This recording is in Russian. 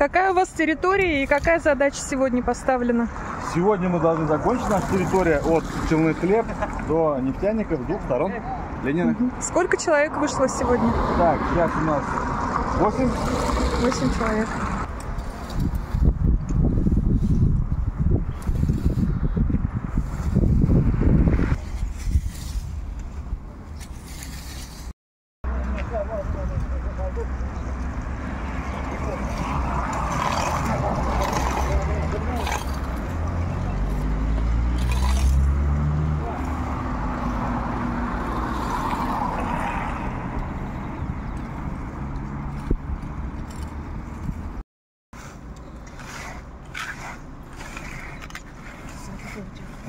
Какая у вас территория и какая задача сегодня поставлена? Сегодня мы должны закончить нашу территорию от Челны хлеб до нефтяников двух сторон Ленина. Сколько человек вышло сегодня? Так, сейчас у нас 8. 8 человек. 是这。